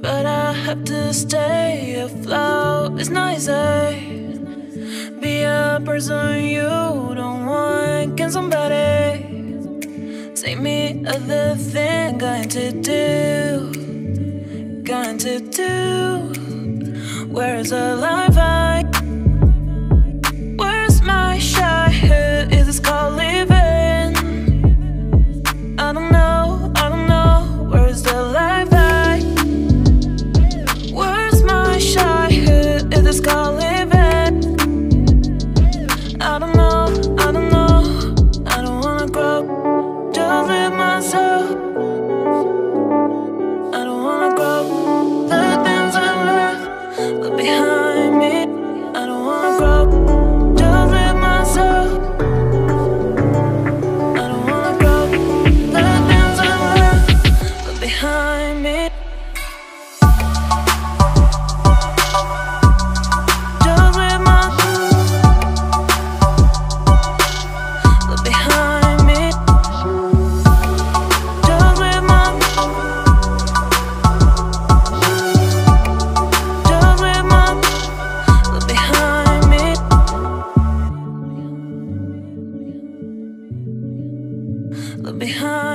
But I have to stay afloat. It's noisy. Be a person you don't want. Can somebody take me other thing? Going to do, going to do. Where's the light? I. behind.